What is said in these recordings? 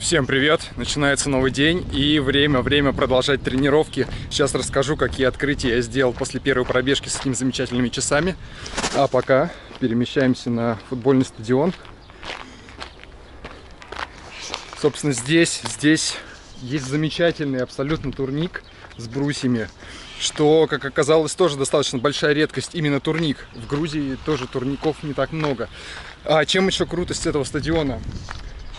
Всем привет! Начинается новый день и время, время продолжать тренировки. Сейчас расскажу, какие открытия я сделал после первой пробежки с этими замечательными часами. А пока перемещаемся на футбольный стадион. Собственно, здесь, здесь есть замечательный абсолютно турник с брусьями, что, как оказалось, тоже достаточно большая редкость. Именно турник. В Грузии тоже турников не так много. А чем еще крутость этого стадиона?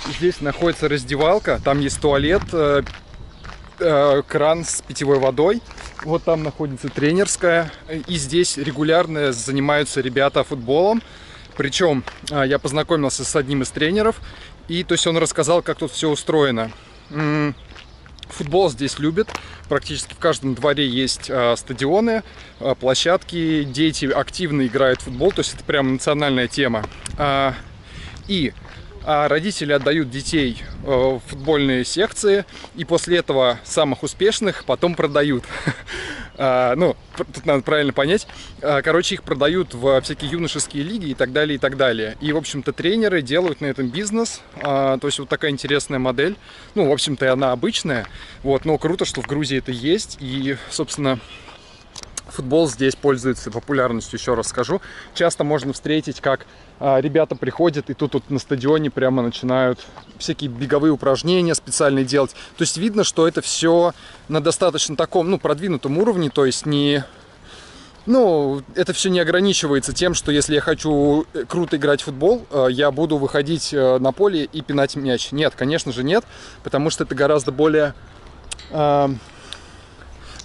Здесь находится раздевалка, там есть туалет, э, э, кран с питьевой водой. Вот там находится тренерская. И здесь регулярно занимаются ребята футболом. Причем э, я познакомился с одним из тренеров. И то есть он рассказал, как тут все устроено. Футбол здесь любят. Практически в каждом дворе есть э, стадионы, э, площадки. Дети активно играют в футбол. То есть это прям национальная тема. А, и а родители отдают детей э, в футбольные секции, и после этого самых успешных потом продают. А, ну, тут надо правильно понять. А, короче, их продают в всякие юношеские лиги и так далее, и так далее. И, в общем-то, тренеры делают на этом бизнес. То есть вот такая интересная модель. Ну, в общем-то, она обычная. Вот, но круто, что в Грузии это есть. И, собственно, Футбол здесь пользуется популярностью, еще раз скажу. Часто можно встретить, как а, ребята приходят и тут вот на стадионе прямо начинают всякие беговые упражнения специальные делать. То есть видно, что это все на достаточно таком, ну, продвинутом уровне, то есть не... Ну, это все не ограничивается тем, что если я хочу э, круто играть в футбол, э, я буду выходить э, на поле и пинать мяч. Нет, конечно же нет, потому что это гораздо более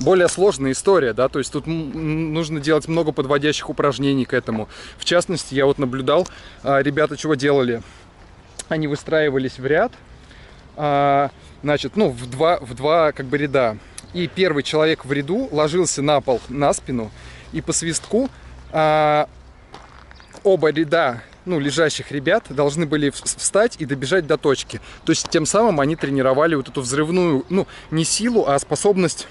более сложная история, да, то есть тут нужно делать много подводящих упражнений к этому. В частности, я вот наблюдал, а, ребята чего делали? Они выстраивались в ряд, а, значит, ну, в два, в два как бы ряда. И первый человек в ряду ложился на пол, на спину, и по свистку а, оба ряда ну, лежащих ребят должны были встать и добежать до точки. То есть тем самым они тренировали вот эту взрывную, ну, не силу, а способность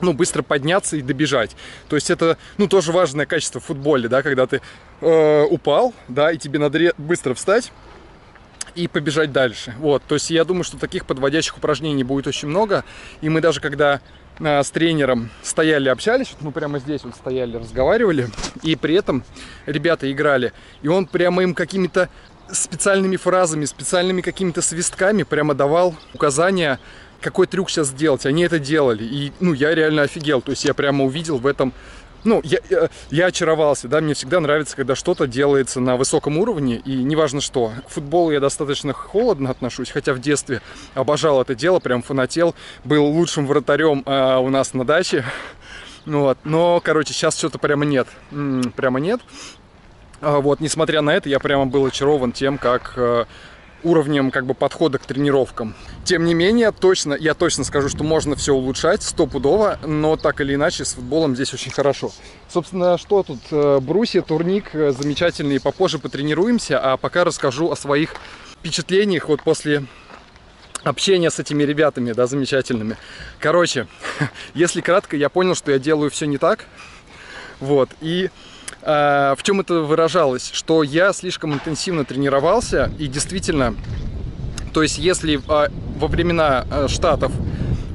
ну, быстро подняться и добежать. То есть это, ну, тоже важное качество в футболе, да, когда ты э, упал, да, и тебе надо быстро встать и побежать дальше. Вот, то есть я думаю, что таких подводящих упражнений будет очень много. И мы даже когда э, с тренером стояли, общались, вот мы прямо здесь вот стояли, разговаривали, и при этом ребята играли, и он прямо им какими-то специальными фразами, специальными какими-то свистками прямо давал указания какой трюк сейчас сделать. Они это делали. И, ну, я реально офигел. То есть я прямо увидел в этом ну, я, я, я очаровался, да, мне всегда нравится, когда что-то делается на высоком уровне, и неважно что. К футболу я достаточно холодно отношусь, хотя в детстве обожал это дело, прям фанател, был лучшим вратарем э, у нас на даче, вот, но, короче, сейчас что-то прямо нет, прямо нет. А, вот, несмотря на это, я прямо был очарован тем, как э, уровнем как бы подхода к тренировкам. Тем не менее, точно, я точно скажу, что можно все улучшать, стопудово, но так или иначе с футболом здесь очень хорошо. Собственно, что тут? Э, брусья, турник э, замечательный, попозже потренируемся, а пока расскажу о своих впечатлениях вот после общения с этими ребятами, да, замечательными. Короче, если кратко, я понял, что я делаю все не так, вот, и в чем это выражалось? Что я слишком интенсивно тренировался и действительно, то есть если а, во времена а, штатов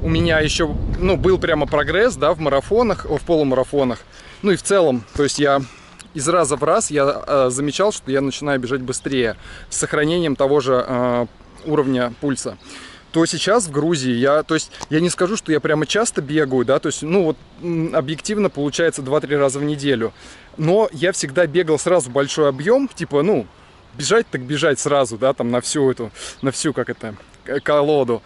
у меня еще, ну, был прямо прогресс, да, в марафонах, в полумарафонах, ну и в целом, то есть я из раза в раз я э, замечал, что я начинаю бежать быстрее с сохранением того же э, уровня пульса то сейчас в Грузии я, то есть я не скажу, что я прямо часто бегаю, да, то есть, ну вот объективно получается 2-3 раза в неделю, но я всегда бегал сразу большой объем, типа, ну, бежать так бежать сразу, да, там на всю эту, на всю, как это, колоду.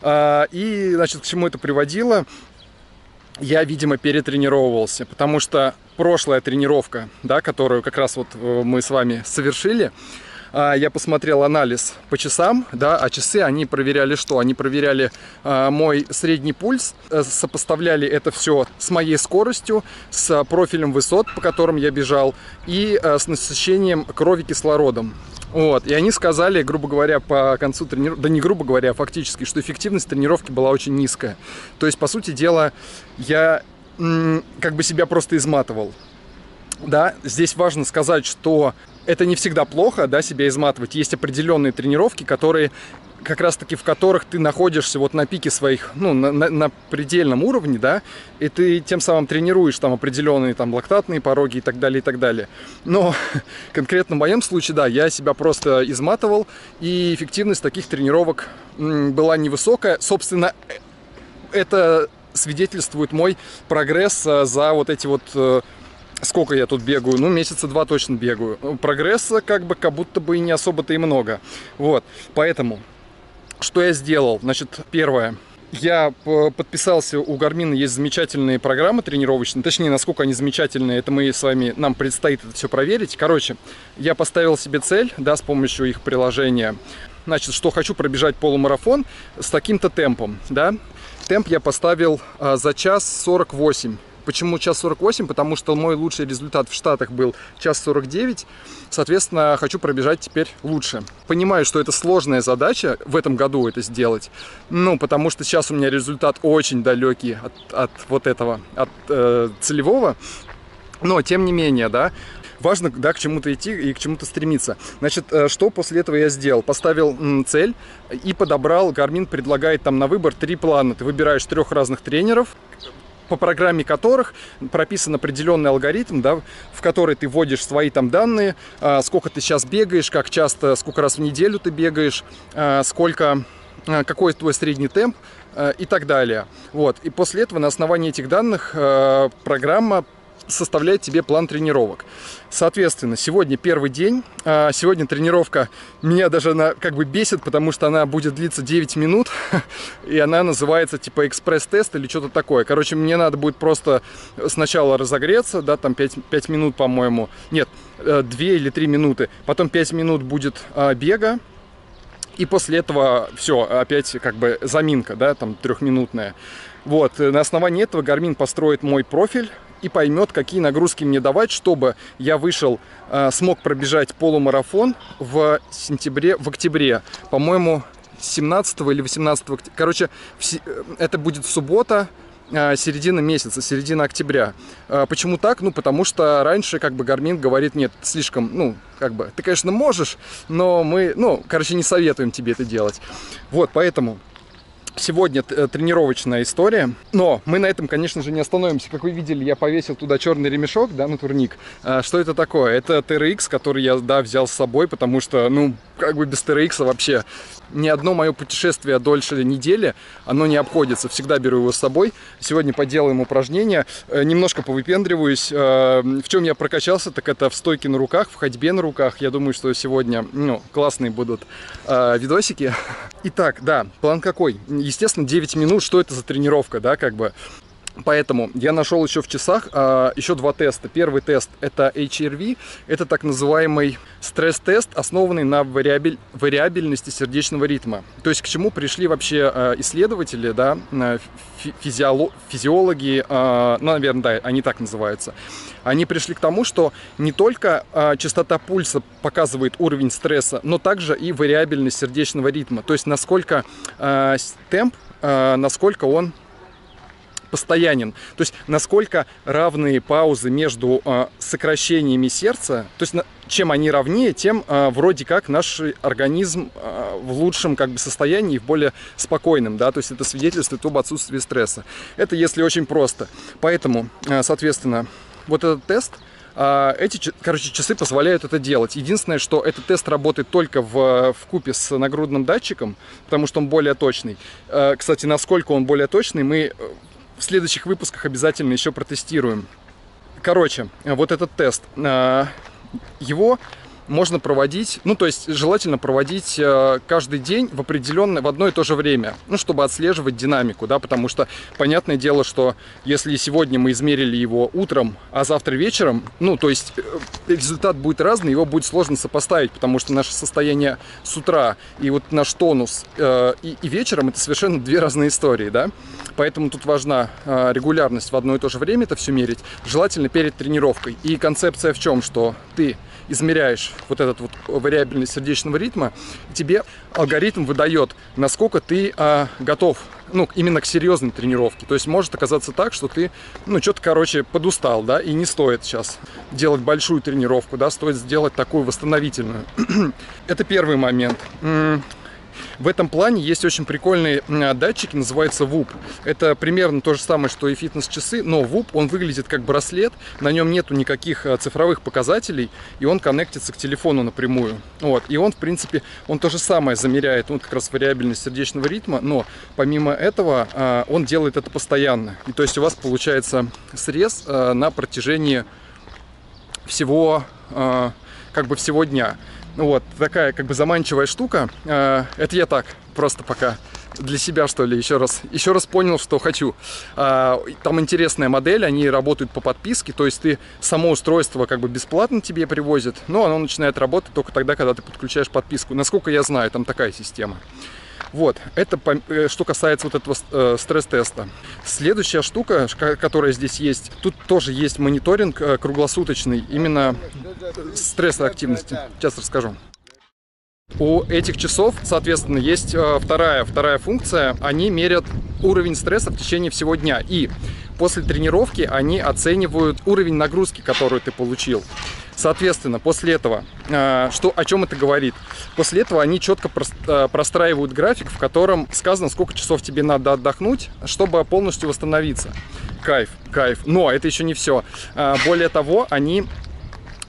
А, и, значит, к чему это приводило? Я, видимо, перетренировывался, потому что прошлая тренировка, да, которую как раз вот э, мы с вами совершили, я посмотрел анализ по часам, да, а часы они проверяли что? Они проверяли а, мой средний пульс, э, сопоставляли это все с моей скоростью, с профилем высот, по которым я бежал, и э, с насыщением крови кислородом. Вот, и они сказали, грубо говоря, по концу тренировки, да не грубо говоря, а фактически, что эффективность тренировки была очень низкая. То есть, по сути дела, я как бы себя просто изматывал. Да, здесь важно сказать, что это не всегда плохо, да, себя изматывать. Есть определенные тренировки, которые как раз-таки в которых ты находишься вот на пике своих, ну, на, на, на предельном уровне, да, и ты тем самым тренируешь там определенные там лактатные пороги и так далее, и так далее. Но конкретно в моем случае, да, я себя просто изматывал, и эффективность таких тренировок была невысокая. Собственно, э, это свидетельствует мой прогресс э, за вот эти вот э, сколько я тут бегаю? Ну, месяца два точно бегаю. Прогресса как бы как будто бы не особо-то и много. Вот, поэтому, что я сделал? Значит, первое. Я подписался, у Гармина есть замечательные программы тренировочные, точнее, насколько они замечательные, это мы с вами, нам предстоит это все проверить. Короче, я поставил себе цель, да, с помощью их приложения, значит, что хочу пробежать полумарафон с таким-то темпом, да. Темп я поставил а, за час 48 Почему час 48? Потому что мой лучший результат в Штатах был час 49. Соответственно, хочу пробежать теперь лучше. Понимаю, что это сложная задача в этом году это сделать. Ну, потому что сейчас у меня результат очень далекий от, от вот этого, от э, целевого. Но, тем не менее, да, важно, да, к чему-то идти и к чему-то стремиться. Значит, э, что после этого я сделал? Поставил цель и подобрал, Garmin предлагает там на выбор три плана. Ты выбираешь трех разных тренеров, по программе которых прописан определенный алгоритм, да, в который ты вводишь свои там данные, а, сколько ты сейчас бегаешь, как часто, сколько раз в неделю ты бегаешь, а, сколько, а, какой твой средний темп и так далее. Вот. И после этого на основании этих данных программа составляет тебе план тренировок. Соответственно, сегодня первый день. А, сегодня тренировка меня даже она как бы бесит, потому что она будет длиться 9 минут. И она называется типа экспресс-тест или что-то такое. Короче, мне надо будет просто сначала разогреться, да, там 5, 5 минут, по-моему. Нет, 2 э, или 3 минуты. Потом 5 минут будет а, бега. И после этого все, опять как бы заминка, да, там трехминутная. Вот, на основании этого Garmin построит мой профиль, и поймет, какие нагрузки мне давать, чтобы я вышел, э, смог пробежать полумарафон в сентябре, в октябре, по-моему, 17 или 18 октября. Короче, э, это будет суббота, э, середина месяца, середина октября. Почему так? Ну, потому что раньше как бы Гармин говорит, нет, слишком, ну, как бы, ты, конечно, можешь, но мы, ну, короче, не советуем тебе это делать. Вот, поэтому Сегодня э, тренировочная история, но мы на этом, конечно же, не остановимся. Как вы видели, я повесил туда черный ремешок, да, на турник. А, что это такое? Это TRX, который я, да, взял с собой, потому что, ну, как бы без TRX вообще ни одно мое путешествие дольше недели, оно не обходится. Всегда беру его с собой. Сегодня поделаем упражнения. Э, немножко повыпендриваюсь. Э, в чем я прокачался, так это в стойке на руках, в ходьбе на руках. Я думаю, что сегодня ну, классные будут э, видосики. Итак, да, план какой? Естественно, 9 минут. Что это за тренировка, да, как бы? Поэтому я нашел еще в часах а, еще два теста. Первый тест это HRV, это так называемый стресс-тест, основанный на вариабель, вариабельности сердечного ритма. То есть к чему пришли вообще а, исследователи, да, физиоло, физиологи, а, ну, наверное, да, они так называются. Они пришли к тому, что не только а, частота пульса показывает уровень стресса, но также и вариабельность сердечного ритма. То есть насколько а, темп, а, насколько он постоянен. То есть насколько равные паузы между э, сокращениями сердца, то есть на, чем они равнее, тем э, вроде как наш организм э, в лучшем как бы состоянии, в более спокойном, да, то есть это свидетельствует об отсутствии стресса. Это если очень просто. Поэтому, э, соответственно, вот этот тест, эти, короче, часы позволяют это делать. Единственное, что этот тест работает только в, в купе с нагрудным датчиком, потому что он более точный. Кстати, насколько он более точный, мы в следующих выпусках обязательно еще протестируем. Короче, вот этот тест, а, его можно проводить, ну, то есть желательно проводить э, каждый день в определенное, в одно и то же время, ну, чтобы отслеживать динамику, да, потому что понятное дело, что если сегодня мы измерили его утром, а завтра вечером, ну, то есть э, результат будет разный, его будет сложно сопоставить, потому что наше состояние с утра и вот наш тонус э, и, и вечером это совершенно две разные истории, да, поэтому тут важна регулярность в одно и то же время это все мерить, желательно перед тренировкой. И концепция в чем, что ты измеряешь вот этот вот вариабельность сердечного ритма, тебе алгоритм выдает, насколько ты а, готов ну, именно к серьезной тренировке. То есть может оказаться так, что ты, ну, что-то, короче, подустал, да, и не стоит сейчас делать большую тренировку, да, стоит сделать такую восстановительную. Это первый момент. В этом плане есть очень прикольные датчики, называется WUP. Это примерно то же самое, что и фитнес-часы, но WUP, он выглядит как браслет, на нем нету никаких э, цифровых показателей, и он коннектится к телефону напрямую. Вот. И он, в принципе, он то же самое замеряет, он как раз вариабельность сердечного ритма, но помимо этого э, он делает это постоянно. И то есть у вас получается срез э, на протяжении всего как бы всего дня. Вот, такая как бы заманчивая штука. А, это я так, просто пока для себя, что ли, еще раз, еще раз понял, что хочу. А, там интересная модель, они работают по подписке, то есть ты само устройство как бы бесплатно тебе привозят, но оно начинает работать только тогда, когда ты подключаешь подписку. Насколько я знаю, там такая система. Вот, это э, что касается вот этого э, стресс-теста. Следующая штука, которая здесь есть, тут тоже есть мониторинг э, круглосуточный, именно стресса активности. Сейчас расскажу. У этих часов, соответственно, есть вторая, вторая функция. Они мерят уровень стресса в течение всего дня. И после тренировки они оценивают уровень нагрузки, которую ты получил. Соответственно, после этого, э, что, о чем это говорит? После этого они четко э, простраивают график, в котором сказано, сколько часов тебе надо отдохнуть, чтобы полностью восстановиться. Кайф, кайф. Но это еще не все. Э, более того, они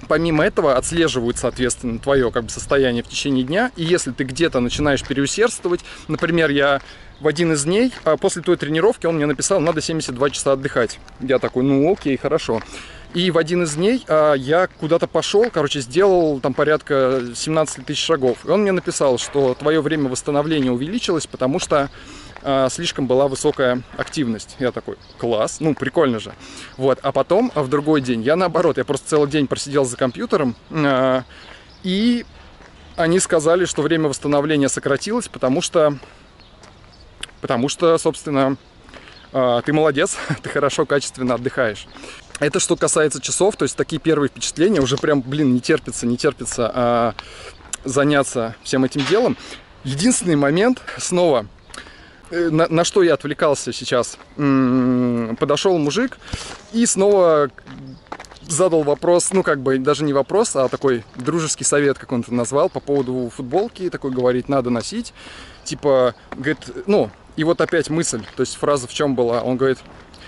помимо этого отслеживают, соответственно, твое как бы, состояние в течение дня. И если ты где-то начинаешь переусердствовать, например, я в один из дней, после той тренировки он мне написал, надо 72 часа отдыхать. Я такой, ну окей, хорошо. И в один из дней а, я куда-то пошел, короче, сделал там порядка 17 тысяч шагов. И он мне написал, что твое время восстановления увеличилось, потому что а, слишком была высокая активность. Я такой, класс, ну прикольно же. Вот, а потом, а в другой день, я наоборот, я просто целый день просидел за компьютером, а, и они сказали, что время восстановления сократилось, потому что, потому что, собственно, а, ты молодец, ты хорошо, качественно отдыхаешь. Это что касается часов, то есть такие первые впечатления, уже прям, блин, не терпится, не терпится а, заняться всем этим делом. Единственный момент, снова, э, на, на что я отвлекался сейчас, подошел мужик и снова задал вопрос, ну как бы даже не вопрос, а такой дружеский совет, как он это назвал, по поводу футболки, такой говорит, надо носить, типа, говорит, ну, и вот опять мысль, то есть фраза в чем была, он говорит,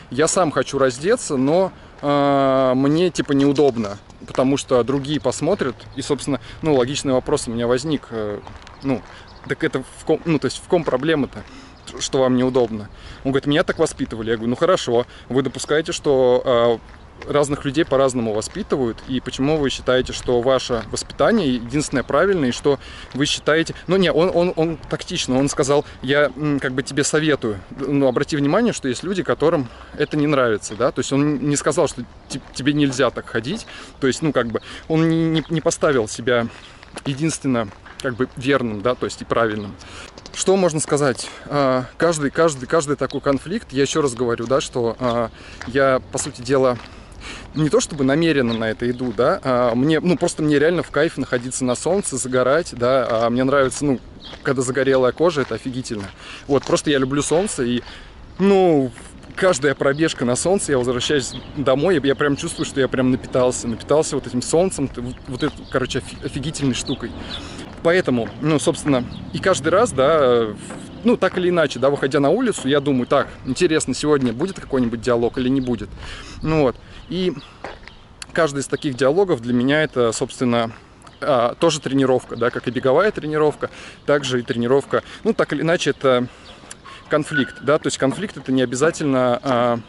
я сам хочу раздеться, но э, мне типа неудобно, потому что другие посмотрят, и, собственно, ну, логичный вопрос у меня возник, э, ну, так это в ком, ну, то есть в ком проблема-то? что вам неудобно. Он говорит, меня так воспитывали. Я говорю, ну хорошо, вы допускаете, что э, разных людей по-разному воспитывают, и почему вы считаете, что ваше воспитание единственное правильное, и что вы считаете... Ну, не, он, он, он тактично, он сказал, я как бы тебе советую. Ну, обрати внимание, что есть люди, которым это не нравится, да, то есть он не сказал, что тебе нельзя так ходить, то есть, ну, как бы, он не, не поставил себя единственно как бы верным, да, то есть и правильным. Что можно сказать? А, каждый, каждый, каждый такой конфликт, я еще раз говорю, да, что а, я, по сути дела, не то чтобы намеренно на это иду, да, а мне, ну, просто мне реально в кайф находиться на солнце, загорать, да, а мне нравится, ну, когда загорелая кожа, это офигительно. Вот, просто я люблю солнце, и, ну, каждая пробежка на солнце, я возвращаюсь домой, я прям чувствую, что я прям напитался, напитался вот этим солнцем, вот, вот этой, короче, офигительной штукой. Поэтому, ну, собственно, и каждый раз, да, ну, так или иначе, да, выходя на улицу, я думаю, так, интересно, сегодня будет какой-нибудь диалог или не будет. Ну вот, и каждый из таких диалогов для меня это, собственно, а, тоже тренировка, да, как и беговая тренировка, также и тренировка, ну, так или иначе, это конфликт, да, то есть конфликт это не обязательно а,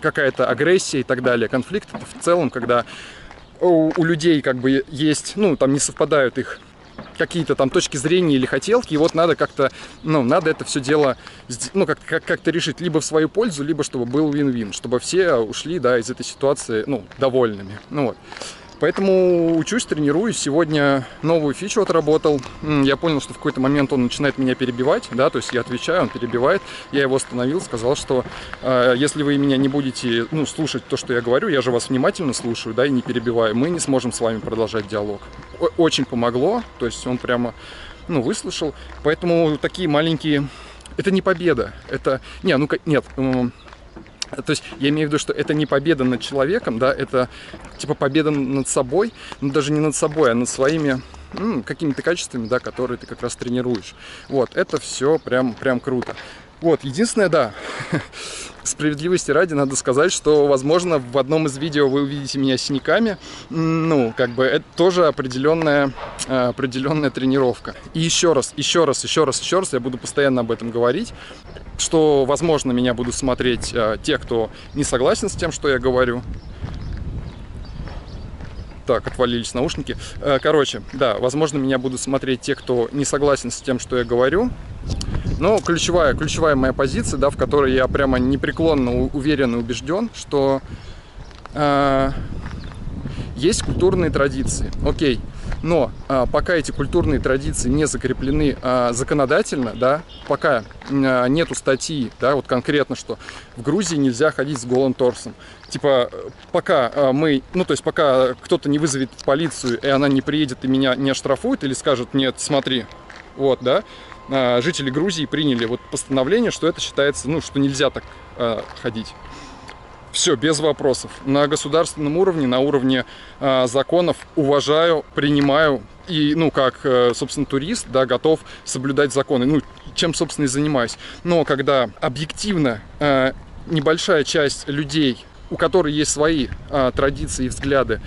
какая-то агрессия и так далее. Конфликт это в целом, когда у, у людей как бы есть, ну, там не совпадают их какие-то там точки зрения или хотелки, и вот надо как-то, ну, надо это все дело, ну, как-то как, как решить, либо в свою пользу, либо чтобы был вин-вин, чтобы все ушли, да, из этой ситуации, ну, довольными, ну, вот. Поэтому учусь, тренируюсь. Сегодня новую фичу отработал. Я понял, что в какой-то момент он начинает меня перебивать, да, то есть я отвечаю, он перебивает. Я его остановил, сказал, что э, если вы меня не будете, ну, слушать то, что я говорю, я же вас внимательно слушаю, да, и не перебиваю, мы не сможем с вами продолжать диалог. Очень помогло, то есть он прямо, ну, выслушал. Поэтому такие маленькие это не победа. Это, не, ну, нет, то есть я имею в виду, что это не победа над человеком, да, это типа победа над собой, но даже не над собой, а над своими м, какими-то качествами, да, которые ты как раз тренируешь. Вот, это все прям, прям круто. Вот, единственное, да, справедливости ради надо сказать, что, возможно, в одном из видео вы увидите меня синяками. Ну, как бы это тоже определенная, э, определенная тренировка. И еще раз, еще раз, еще раз, еще раз, я буду постоянно об этом говорить, что, возможно, меня будут смотреть э, те, кто не согласен с тем, что я говорю. Так, отвалились наушники. Э, короче, да, возможно, меня будут смотреть те, кто не согласен с тем, что я говорю. Но ключевая, ключевая моя позиция, да, в которой я прямо непреклонно уверен и убежден, что э, есть культурные традиции. Окей. Но а, пока эти культурные традиции не закреплены а, законодательно, да, пока а, нету статьи, да, вот конкретно, что в Грузии нельзя ходить с голым торсом. Типа, пока а, мы, ну, то есть пока кто-то не вызовет полицию, и она не приедет и меня не оштрафует, или скажет, нет, смотри, вот, да, а, жители Грузии приняли вот постановление, что это считается, ну, что нельзя так а, ходить. Все, без вопросов. На государственном уровне, на уровне э, законов уважаю, принимаю и, ну, как, э, собственно, турист, да, готов соблюдать законы. Ну, чем, собственно, и занимаюсь. Но когда объективно э, небольшая часть людей, у которых есть свои э, традиции и взгляды,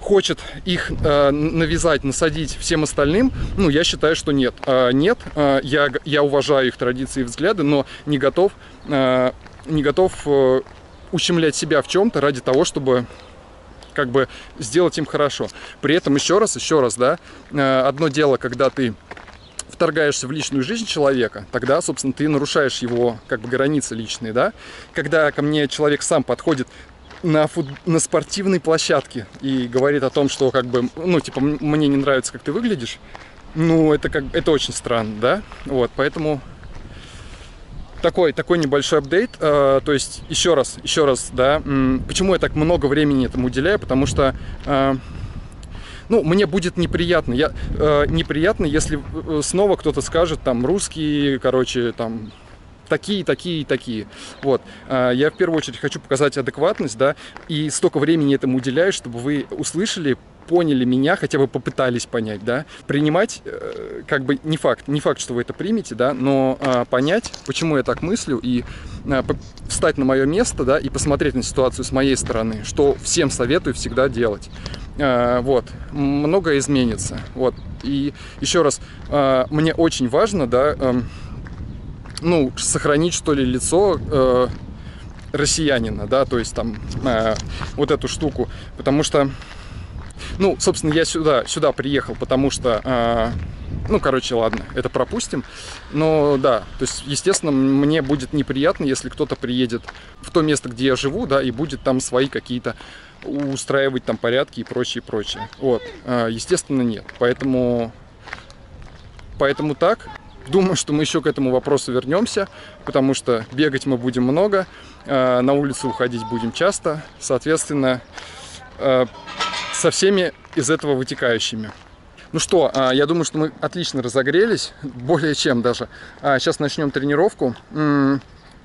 хочет их э, навязать, насадить всем остальным, ну, я считаю, что нет. Э, нет, э, я, я уважаю их традиции и взгляды, но не готов, э, не готов э, ущемлять себя в чем-то ради того, чтобы как бы сделать им хорошо. При этом еще раз, еще раз, да, э, одно дело, когда ты вторгаешься в личную жизнь человека, тогда, собственно, ты нарушаешь его как бы границы личные, да. Когда ко мне человек сам подходит на, фут... на спортивной площадке и говорит о том, что как бы, ну, типа, мне не нравится, как ты выглядишь, ну, это как это очень странно, да. Вот, поэтому такой, такой небольшой апдейт. Э, то есть, еще раз, еще раз, да, почему я так много времени этому уделяю? Потому что э, ну, мне будет неприятно. Я, э, неприятно, если э, снова кто-то скажет, там, русские, короче, там, такие, такие, такие. Вот. Я в первую очередь хочу показать адекватность, да, и столько времени этому уделяю, чтобы вы услышали, поняли меня, хотя бы попытались понять, да, принимать, э, как бы не факт, не факт, что вы это примете, да, но э, понять, почему я так мыслю и э, встать на мое место, да, и посмотреть на ситуацию с моей стороны, что всем советую всегда делать. Э, вот, многое изменится, вот, и еще раз, э, мне очень важно, да, э, ну, сохранить, что ли, лицо э, россиянина, да, то есть там э, вот эту штуку, потому что ну, собственно, я сюда, сюда приехал, потому что, э, ну, короче, ладно, это пропустим. Но да, то есть, естественно, мне будет неприятно, если кто-то приедет в то место, где я живу, да, и будет там свои какие-то устраивать там порядки и прочее, прочее. Вот, э, естественно, нет. Поэтому, поэтому так. Думаю, что мы еще к этому вопросу вернемся, потому что бегать мы будем много, э, на улицу уходить будем часто, соответственно, э, со всеми из этого вытекающими. Ну что, а, я думаю, что мы отлично разогрелись, более чем даже. Сейчас а, начнем тренировку.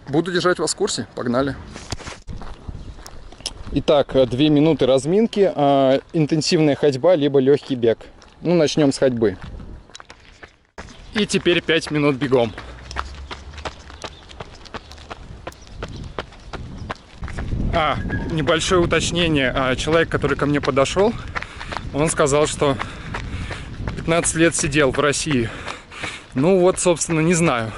Буду держать вас в курсе. Погнали. Итак, две минуты разминки, а, интенсивная ходьба, либо легкий бег. Ну, начнем с ходьбы. И теперь 5 минут бегом. А, небольшое уточнение. А, человек, который ко мне подошел, он сказал, что 15 лет сидел в России. Ну вот, собственно, не знаю,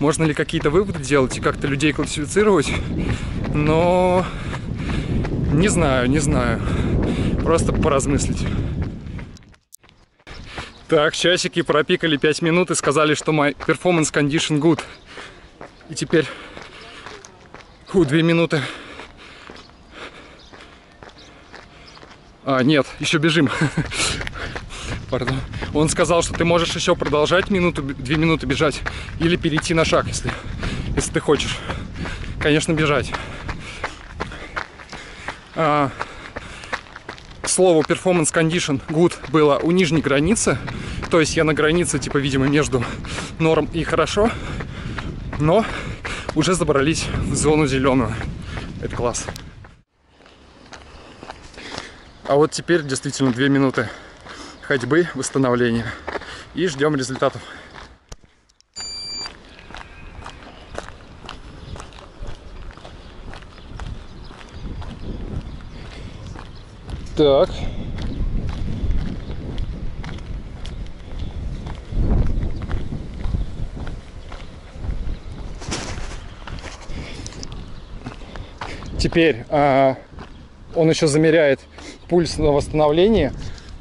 можно ли какие-то выводы делать и как-то людей классифицировать, но не знаю, не знаю. Просто поразмыслить. Так, часики пропикали 5 минут и сказали, что мой performance condition good. И теперь... Фу, 2 минуты А, нет, еще бежим. Пардон. Он сказал, что ты можешь еще продолжать минуту, две минуты бежать или перейти на шаг, если, если ты хочешь. Конечно, бежать. А, к слову, performance condition good было у нижней границы. То есть я на границе, типа, видимо, между норм и хорошо. Но уже забрались в зону зеленую. Это класс. А вот теперь действительно две минуты ходьбы, восстановления. И ждем результатов. Так. Теперь а, он еще замеряет пульс на восстановлении.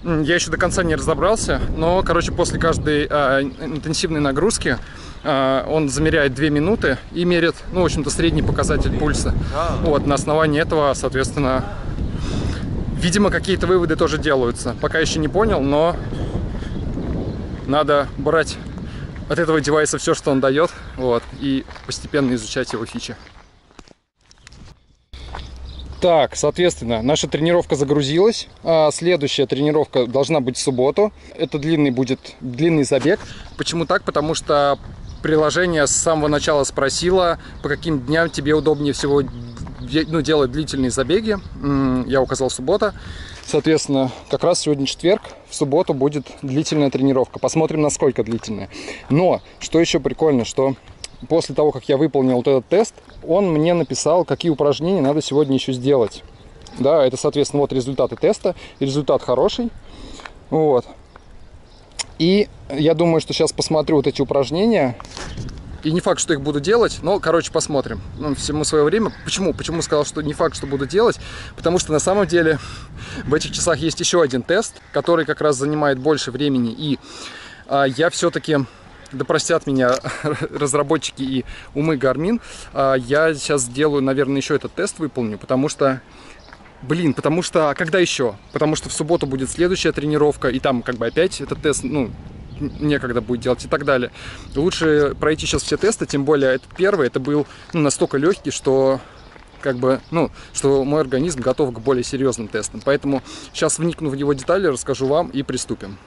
Я еще до конца не разобрался, но, короче, после каждой а, интенсивной нагрузки а, он замеряет 2 минуты и мерит, ну, в общем-то, средний показатель пульса. Вот, на основании этого, соответственно, видимо, какие-то выводы тоже делаются. Пока еще не понял, но надо брать от этого девайса все, что он дает, вот, и постепенно изучать его фичи. Так, соответственно, наша тренировка загрузилась. А следующая тренировка должна быть в субботу. Это длинный будет длинный забег. Почему так? Потому что приложение с самого начала спросило, по каким дням тебе удобнее всего ну, делать длительные забеги. Я указал суббота. Соответственно, как раз сегодня четверг, в субботу будет длительная тренировка. Посмотрим, насколько длительная. Но, что еще прикольно, что после того, как я выполнил вот этот тест, он мне написал, какие упражнения надо сегодня еще сделать. Да, это, соответственно, вот результаты теста. Результат хороший. Вот. И я думаю, что сейчас посмотрю вот эти упражнения. И не факт, что их буду делать, но, короче, посмотрим. Ну, всему свое время. Почему? Почему сказал, что не факт, что буду делать? Потому что на самом деле в этих часах есть еще один тест, который как раз занимает больше времени. И а, я все-таки да простят меня разработчики и умы Garmin, а, я сейчас сделаю, наверное, еще этот тест выполню, потому что Блин, потому что, а когда еще? Потому что в субботу будет следующая тренировка, и там как бы опять этот тест, ну, некогда будет делать и так далее. Лучше пройти сейчас все тесты, тем более этот первый, это был ну, настолько легкий, что как бы, ну, что мой организм готов к более серьезным тестам. Поэтому сейчас вникну в его детали, расскажу вам и приступим.